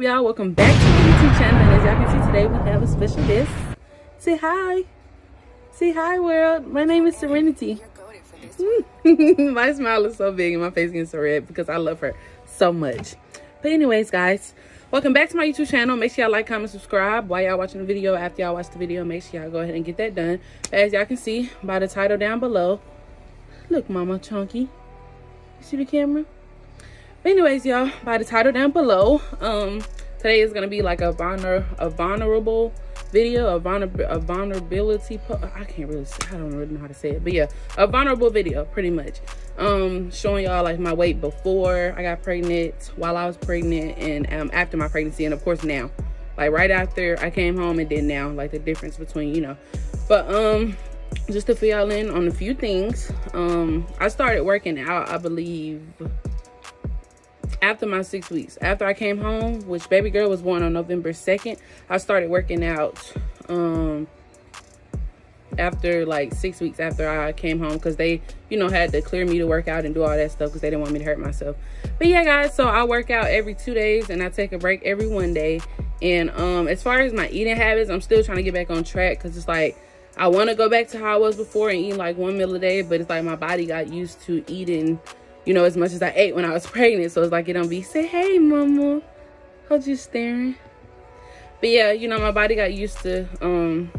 up y'all? Welcome back to my youtube channel. And as y'all can see today we have a special guest. Say hi. Say hi world. My name is serenity. Hmm. My smile is so big and my face getting so red because i love her so much. But anyways guys welcome back to my youtube channel. Make sure y'all like comment subscribe while y'all watching the video. After y'all watch the video make sure y'all go ahead and get that done. As y'all can see by the title down below look mama chunky. You see the camera but anyways y'all by the title down below um today is gonna be like a vulner a vulnerable video a, vulner a vulnerability i can't really say, i don't really know how to say it but yeah a vulnerable video pretty much. Um showing y'all like my weight before i got pregnant while i was pregnant and um after my pregnancy and of course now. Like right after i came home and then now like the difference between you know. But um just to fill y'all in on a few things um i started working out i believe after my six weeks. After i came home which baby girl was born on november 2nd i started working out um after like six weeks after i came home because they you know had to clear me to work out and do all that stuff because they didn't want me to hurt myself. But yeah guys so i work out every two days and i take a break every one day. And um as far as my eating habits i'm still trying to get back on track because it's like i want to go back to how i was before and eat like one meal a day but it's like my body got used to eating you know, as much as I ate when I was pregnant. So it's like it don't be say, hey mama. how's you staring. But yeah, you know, my body got used to um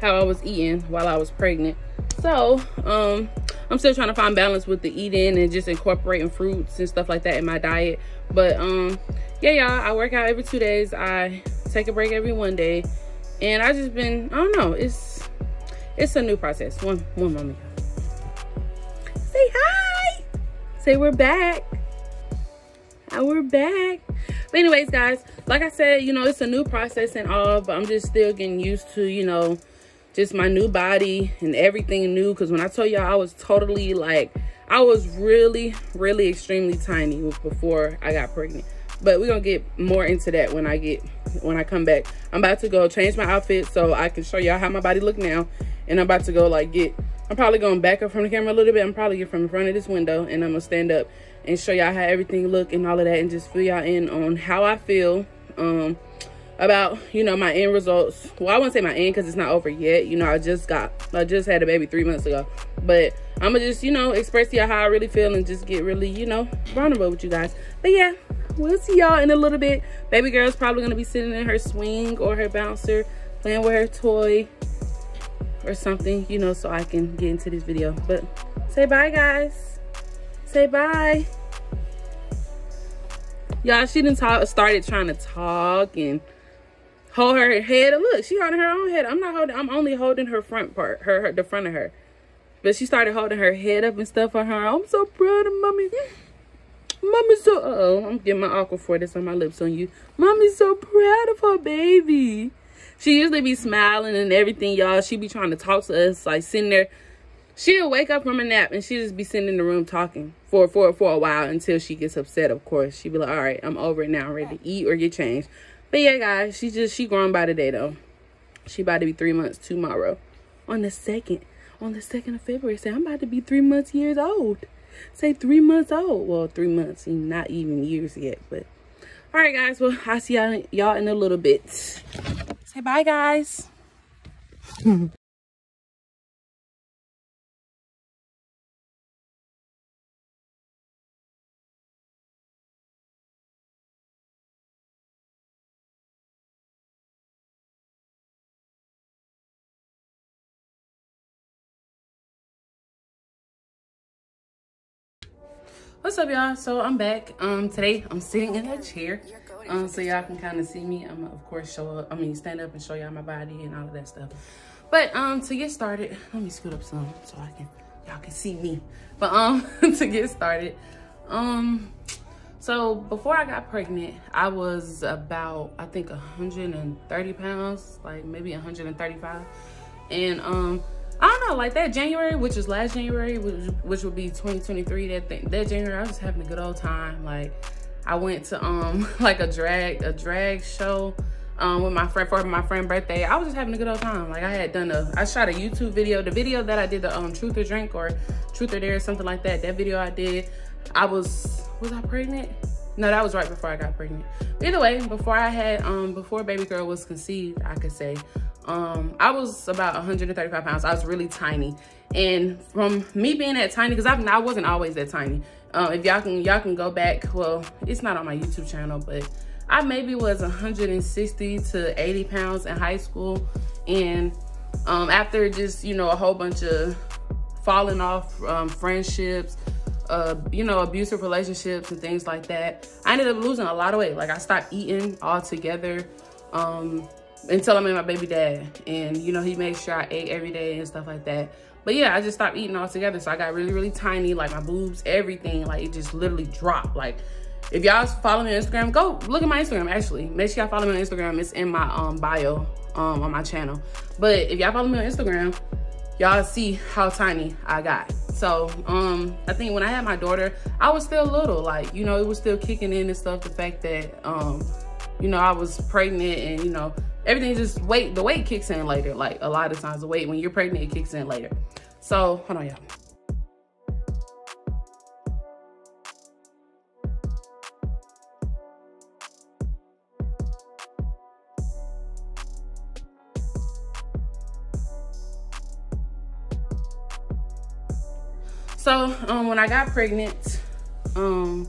how I was eating while I was pregnant. So, um, I'm still trying to find balance with the eating and just incorporating fruits and stuff like that in my diet. But um, yeah, y'all, I work out every two days. I take a break every one day. And I just been, I don't know, it's it's a new process. One one moment. Say hi say we're back. And we're back. But anyways guys like i said you know it's a new process and all but i'm just still getting used to you know just my new body and everything new. Because when i told y'all i was totally like i was really really extremely tiny before i got pregnant. But we're gonna get more into that when i get when i come back. I'm about to go change my outfit so i can show y'all how my body look now. And i'm about to go like get I'm probably going back up from the camera a little bit. I'm probably get from front of this window and I'm gonna stand up and show y'all how everything look and all of that and just fill y'all in on how I feel um about you know my end results. Well i won't say my end because it's not over yet. You know i just got i just had a baby three months ago. But i'm gonna just you know express to y'all how i really feel and just get really you know vulnerable with you guys. But yeah we'll see y'all in a little bit. Baby girl's probably gonna be sitting in her swing or her bouncer playing with her toy or something, you know, so I can get into this video. But say bye, guys. Say bye. Y'all, she didn't talk, started trying to talk and hold her head. And Look, she holding her own head. I'm not holding, I'm only holding her front part, her, her the front of her. But she started holding her head up and stuff for her. I'm so proud of mommy. Mommy's so, uh oh I'm getting my Aquaphor this on my lips on you. Mommy's so proud of her baby she usually be smiling and everything, y'all. She be trying to talk to us, like sitting there. She'll wake up from a nap and she'll just be sitting in the room talking for for for a while until she gets upset. Of course, she be like, "All right, I'm over it now. I'm ready to eat or get changed." But yeah, guys, she just she grown by the day though. She about to be three months tomorrow, on the second, on the second of February. Say I'm about to be three months years old. Say three months old. Well, three months, not even years yet, but all right guys well i'll see y'all y'all in a little bit bye guys. What's up y'all? So i'm back. Um today i'm sitting in a chair um so y'all can kind of see me. I'm of course show up i mean stand up and show y'all my body and all of that stuff. But um to get started let me scoot up some so i can y'all can see me. But um to get started um so before i got pregnant i was about i think 130 pounds like maybe 135 and um I don't know, like that January, which is last January, which, which would be 2023, that thing, that January, I was just having a good old time. Like, I went to, um, like a drag, a drag show, um, with my friend, for my friend's birthday. I was just having a good old time. Like, I had done a, I shot a YouTube video. The video that I did, the, um, Truth or Drink or Truth or Dare, or something like that, that video I did, I was, was I pregnant? No, that was right before I got pregnant. Either way, before I had, um, before baby girl was conceived, I could say, um, I was about 135 pounds. I was really tiny. And from me being that tiny, because I wasn't always that tiny. Um, if y'all can y'all can go back, well, it's not on my YouTube channel, but I maybe was 160 to 80 pounds in high school. And um, after just, you know, a whole bunch of falling off um, friendships, uh, you know, abusive relationships and things like that, I ended up losing a lot of weight. Like I stopped eating altogether um, until I met my baby dad. And, you know, he made sure I ate every day and stuff like that. But yeah, I just stopped eating altogether. So I got really, really tiny, like my boobs, everything, like it just literally dropped. Like if y'all follow me on Instagram, go look at my Instagram actually. Make sure y'all follow me on Instagram. It's in my um, bio um, on my channel. But if y'all follow me on Instagram, y'all see how tiny I got. So um, I think when I had my daughter, I was still little. Like, you know, it was still kicking in and stuff. The fact that, um, you know, I was pregnant and, you know, everything just weight, the weight kicks in later. Like a lot of times the weight, when you're pregnant, it kicks in later. So hold on, y'all. So um, when I got pregnant, um,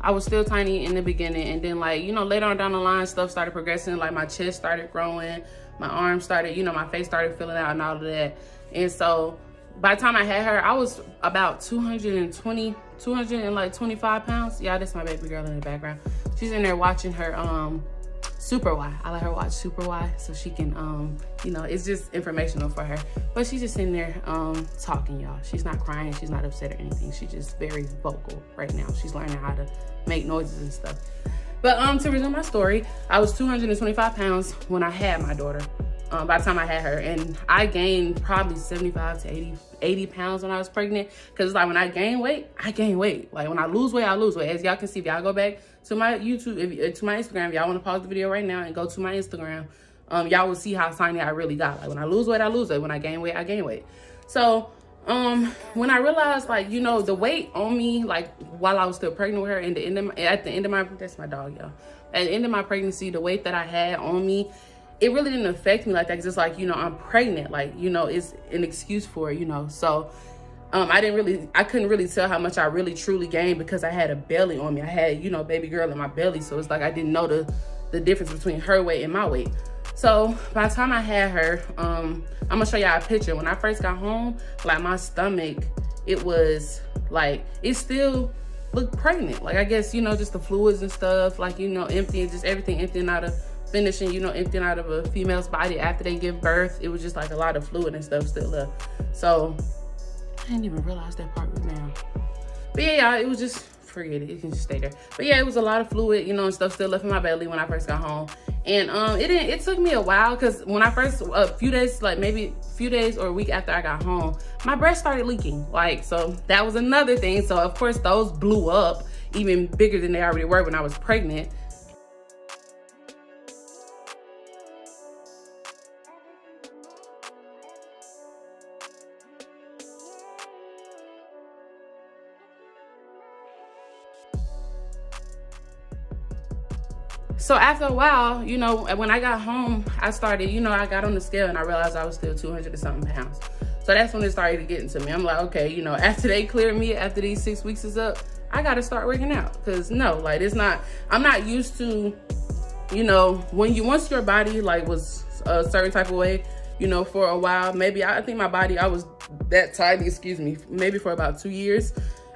I was still tiny in the beginning. And then like, you know, later on down the line, stuff started progressing. Like my chest started growing, my arms started, you know, my face started filling out and all of that. And so by the time I had her, I was about 220, 225 pounds. Yeah, that's my baby girl in the background. She's in there watching her um Super Why. I let her watch Super Why so she can, um, you know, it's just informational for her. But she's just in there um, talking, y'all. She's not crying. She's not upset or anything. She's just very vocal right now. She's learning how to make noises and stuff. But um, to resume my story, I was 225 pounds when I had my daughter. Um, by the time I had her, and I gained probably 75 to 80, 80 pounds when I was pregnant. Cause it's like when I gain weight, I gain weight. Like when I lose weight, I lose weight. As y'all can see, if y'all go back to my YouTube, if, uh, to my Instagram. Y'all want to pause the video right now and go to my Instagram. Um, y'all will see how tiny I really got. Like when I lose weight, I lose weight. When I gain weight, I gain weight. So um, when I realized like, you know, the weight on me, like while I was still pregnant with her and the end of my, at the end of my, that's my dog, y'all. At the end of my pregnancy, the weight that I had on me, it really didn't affect me like that. Cause it's like, you know, I'm pregnant. Like, you know, it's an excuse for it, you know. So um, I didn't really, I couldn't really tell how much I really truly gained because I had a belly on me. I had, you know, baby girl in my belly. So it's like I didn't know the, the difference between her weight and my weight. So by the time I had her, um, I'm gonna show y'all a picture. When I first got home, like my stomach, it was like, it still looked pregnant. Like I guess, you know, just the fluids and stuff, like, you know, emptying, just everything emptying out of, finishing, you know, emptying out of a female's body after they give birth. It was just like a lot of fluid and stuff still left. So I didn't even realize that part was now. But yeah, y'all, it was just, forget it, it can just stay there. But yeah, it was a lot of fluid, you know, and stuff still left in my belly when I first got home. And um, it didn't, it took me a while because when I first, a few days, like maybe a few days or a week after I got home, my breast started leaking. Like, so that was another thing. So of course those blew up even bigger than they already were when I was pregnant. So after a while, you know, when I got home, I started, you know, I got on the scale and I realized I was still 200 or something pounds. So that's when it started getting to me. I'm like, okay, you know, after they clear me, after these six weeks is up, I got to start working out. Cause no, like it's not, I'm not used to, you know, when you, once your body like was a certain type of way, you know, for a while, maybe I think my body, I was that tiny, excuse me, maybe for about two years.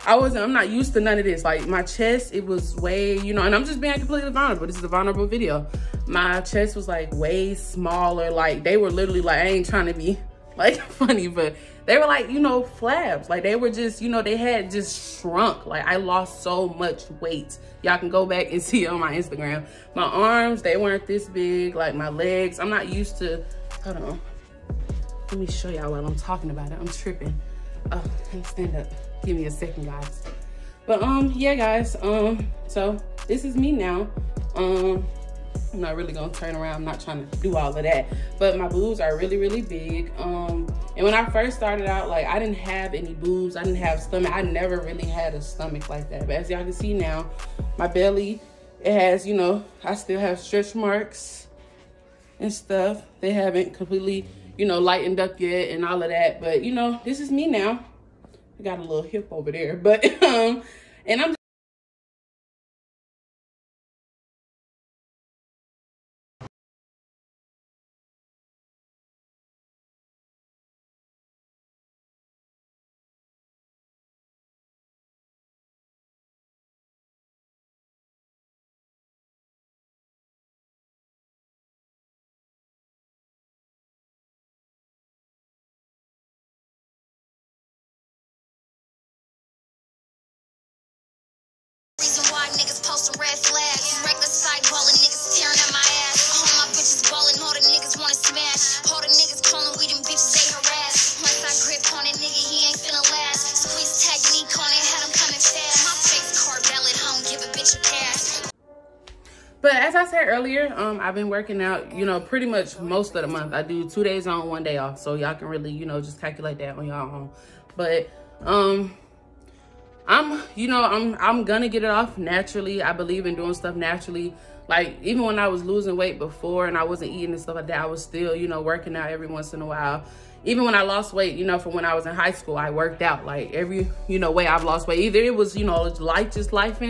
I wasn't, I'm not used to none of this. Like my chest, it was way, you know, and I'm just being completely vulnerable. This is a vulnerable video. My chest was like way smaller. Like they were literally like, I ain't trying to be like funny, but they were like, you know, flabs. Like they were just, you know, they had just shrunk. Like I lost so much weight. Y'all can go back and see on my Instagram. My arms, they weren't this big. Like my legs, I'm not used to, hold on. Let me show y'all while I'm talking about it. I'm tripping. Oh, stand up. Give me a second guys. But um yeah guys um so this is me now. Um i'm not really gonna turn around. I'm not trying to do all of that. But my boobs are really really big. Um and when i first started out like i didn't have any boobs. I didn't have stomach. I never really had a stomach like that. But as y'all can see now my belly. It has, you know, I still have stretch marks and stuff. They haven't completely, you know, lightened up yet and all of that. But, you know, this is me now. I got a little hip over there. But, um, and I'm as I said earlier, um, I've been working out, you know, pretty much most of the month. I do two days on, one day off. So y'all can really, you know, just calculate that on y'all own. But um, I'm, you know, I'm I'm gonna get it off naturally. I believe in doing stuff naturally. Like even when I was losing weight before and I wasn't eating and stuff like that, I was still, you know, working out every once in a while. Even when I lost weight, you know, from when I was in high school, I worked out like every, you know, way I've lost weight. Either it was, you know, life just life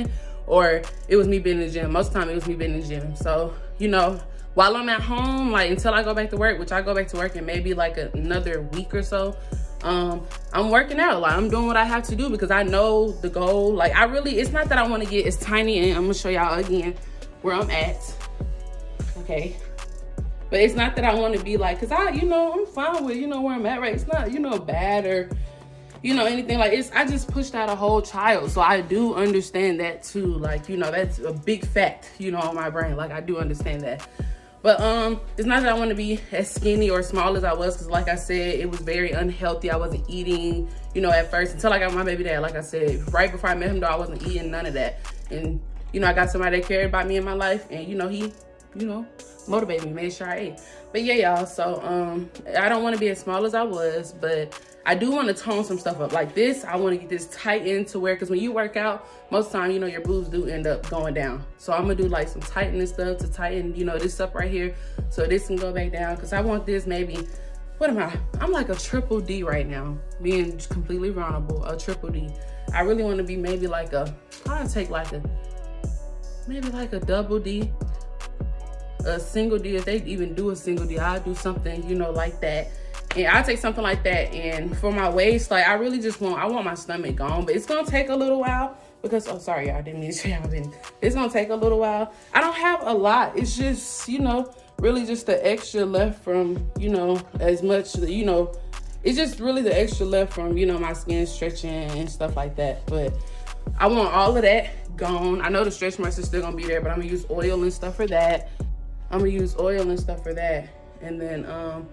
or it was me being in the gym. Most of the time it was me being in the gym. So, you know, while I'm at home, like until I go back to work, which I go back to work in maybe like another week or so, um, I'm working out. Like I'm doing what I have to do because I know the goal. Like I really, it's not that I want to get as tiny and I'm gonna show y'all again where I'm at. Okay. But it's not that I want to be like, cause I, you know, I'm fine with, you know, where I'm at, right? It's not, you know, bad or you know, anything like it's, I just pushed out a whole child. So I do understand that too. Like, you know, that's a big fact, you know, on my brain. Like I do understand that. But um, it's not that I want to be as skinny or small as I was, because like I said, it was very unhealthy. I wasn't eating, you know, at first until I got my baby dad. Like I said, right before I met him, though, I wasn't eating none of that. And you know, I got somebody that cared about me in my life, and you know, he, you know, motivated me, made sure I ate. But yeah, y'all. So um, I don't want to be as small as I was, but I do want to tone some stuff up. Like this, I want to get this tightened to where, because when you work out, most time, you know, your boobs do end up going down. So I'm going to do like some tightening stuff to tighten, you know, this up right here. So this can go back down because I want this maybe, what am I? I'm like a triple D right now, being completely vulnerable, a triple D. I really want to be maybe like a, I'll take like a, maybe like a double D, a single D. If they even do a single D, I'll do something, you know, like that and I'll take something like that. And for my waist, like I really just want, I want my stomach gone, but it's gonna take a little while because, oh, sorry, y'all, didn't mean to y'all. It's gonna take a little while. I don't have a lot. It's just, you know, really just the extra left from, you know, as much, you know, it's just really the extra left from, you know, my skin stretching and stuff like that. But I want all of that gone. I know the stretch marks are still gonna be there, but I'm gonna use oil and stuff for that. I'm gonna use oil and stuff for that. And then, um,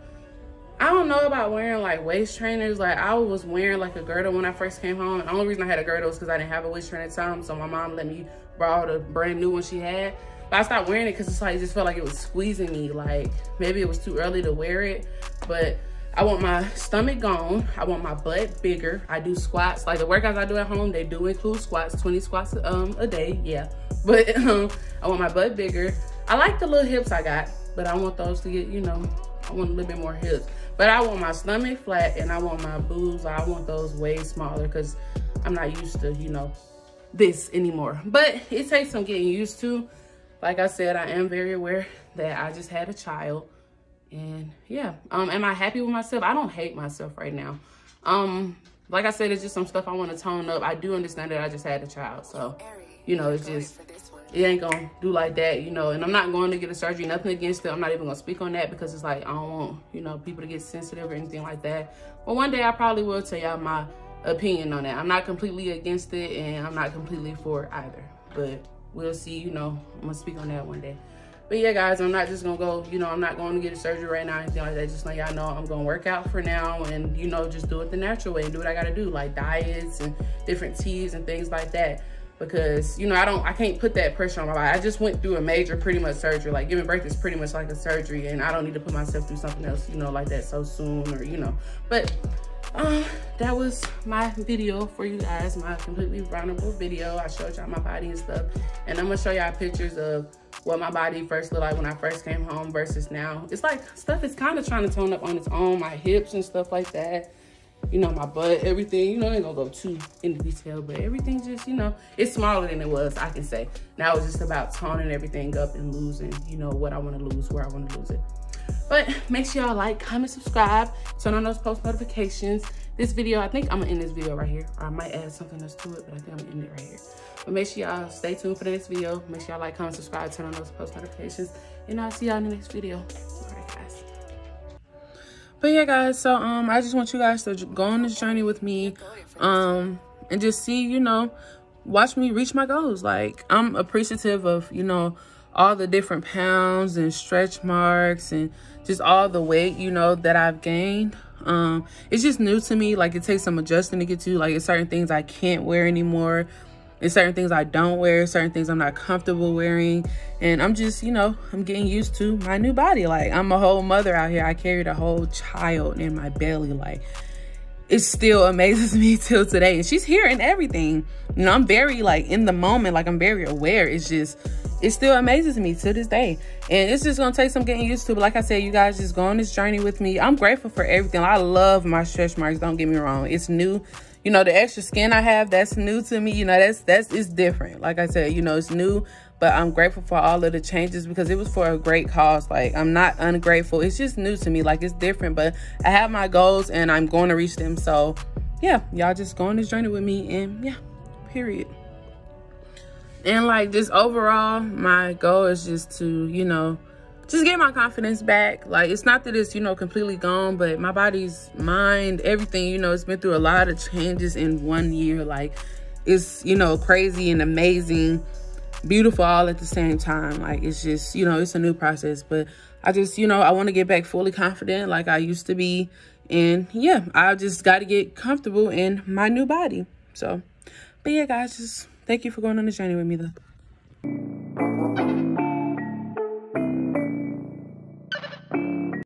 I don't know about wearing like waist trainers. Like I was wearing like a girdle when I first came home. The only reason I had a girdle was because I didn't have a waist trainer at the time. So my mom let me borrow the brand new one she had. But I stopped wearing it because it's like, it just felt like it was squeezing me. Like maybe it was too early to wear it. But I want my stomach gone. I want my butt bigger. I do squats. Like the workouts I do at home, they do include squats, 20 squats um, a day, yeah. But um, I want my butt bigger. I like the little hips I got, but I want those to get, you know, I want a little bit more hips. But I want my stomach flat and I want my boobs, I want those way smaller because I'm not used to, you know, this anymore. But it takes some getting used to. Like I said, I am very aware that I just had a child. And yeah, um, am I happy with myself? I don't hate myself right now. Um, like I said, it's just some stuff I want to tone up. I do understand that I just had a child. So, you know, it's just it ain't gonna do like that, you know, and I'm not going to get a surgery, nothing against it. I'm not even gonna speak on that because it's like, I don't want, you know, people to get sensitive or anything like that. But one day I probably will tell y'all my opinion on that. I'm not completely against it and I'm not completely for it either, but we'll see, you know, I'm gonna speak on that one day. But yeah, guys, I'm not just gonna go, you know, I'm not going to get a surgery right now, anything like that. Just let y'all know I'm gonna work out for now and, you know, just do it the natural way and do what I gotta do, like diets and different teas and things like that because you know I don't I can't put that pressure on my body. I just went through a major pretty much surgery. Like giving birth is pretty much like a surgery and I don't need to put myself through something else, you know, like that so soon or you know. But um, that was my video for you guys, my completely vulnerable video. I showed y'all my body and stuff. And I'm gonna show y'all pictures of what my body first looked like when I first came home versus now. It's like stuff is kind of trying to tone up on its own, my hips and stuff like that. You know, my butt, everything. You know, I ain't gonna go too into detail, but everything just, you know, it's smaller than it was, I can say. Now it's just about toning everything up and losing, you know, what I wanna lose, where I wanna lose it. But make sure y'all like, comment, subscribe, turn on those post notifications. This video, I think I'm gonna end this video right here. Or I might add something else to it, but I think I'm gonna end it right here. But make sure y'all stay tuned for the next video. Make sure y'all like, comment, subscribe, turn on those post notifications. And I'll see y'all in the next video. But yeah, guys, so um, I just want you guys to go on this journey with me um, and just see, you know, watch me reach my goals. Like, I'm appreciative of, you know, all the different pounds and stretch marks and just all the weight, you know, that I've gained. Um, it's just new to me. Like it takes some adjusting to get to. Like it's certain things I can't wear anymore. And certain things I don't wear, certain things I'm not comfortable wearing. And I'm just, you know, I'm getting used to my new body. Like I'm a whole mother out here. I carried a whole child in my belly. Like it still amazes me till today. And she's hearing everything. You know, I'm very like in the moment, like I'm very aware. It's just it still amazes me to this day. And it's just gonna take some getting used to. But like I said, you guys just go on this journey with me. I'm grateful for everything. I love my stretch marks, don't get me wrong. It's new. You know, the extra skin I have, that's new to me. You know, that's that's it's different. Like I said, you know, it's new, but I'm grateful for all of the changes because it was for a great cause. Like I'm not ungrateful. It's just new to me. Like it's different, but I have my goals and I'm going to reach them. So yeah, y'all just go on this journey with me and yeah, period and like just overall my goal is just to you know just get my confidence back. Like it's not that it's you know completely gone but my body's mind everything you know it's been through a lot of changes in one year. Like it's you know crazy and amazing beautiful all at the same time. Like it's just you know it's a new process. But i just you know i want to get back fully confident like i used to be. And yeah i just got to get comfortable in my new body. So but yeah guys just Thank you for going on this journey with me though.